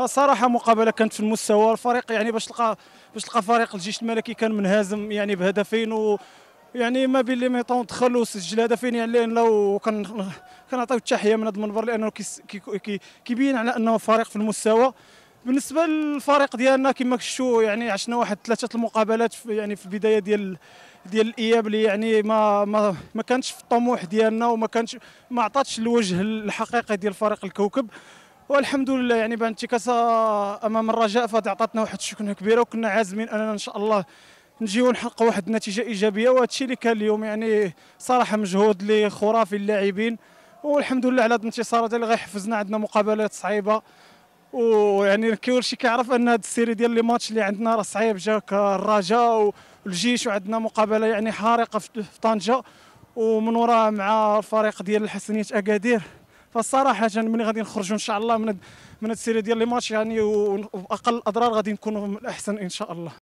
فصراحة مقابلة كانت في المستوى الفريق يعني باش تلقى باش تلقى فريق الجيش الملكي كان منهزم يعني بهدفين و يعني ما بين لي ميطون دخل وسجل هدفين يعني لأنه كان كنعطيو التحية من هذا المنبر لأنه كيبين على أنه فريق في المستوى. بالنسبة للفريق ديالنا كما شفتوا يعني عشنا واحد ثلاثة المقابلات في يعني في البداية ديال ديال الإياب اللي يعني ما ما ما كانش في الطموح ديالنا وما كانش ما عطاتش الوجه الحقيقي ديال فريق الكوكب. والحمد لله يعني بانتكاسه امام الرجاء فهذه عطاتنا واحد الشكنه كبيره وكنا عازمين اننا إن شاء الله نجيو نحققوا واحد النتيجة إيجابية وهذا الشيء اللي كان اليوم يعني صراحة مجهود اللي خرافي اللاعبين. والحمد لله على هذه الانتصارات اللي غيحفزنا عندنا مقابلات صعيبة. ويعني كل شيء كيعرف أن هذه السيري ديال لي ماتش اللي عندنا راه صعيب جاك الرجاء والجيش وعندنا مقابلة يعني حارقة في طنجة. ومن وراها مع الفريق ديال الحسنيه أكادير. فالصراحه ملي غادي نخرجوا إن شاء الله من من السيري ديال لي ماتش يعني وأقل الاضرار غادي نكونوا الأحسن إن شاء الله.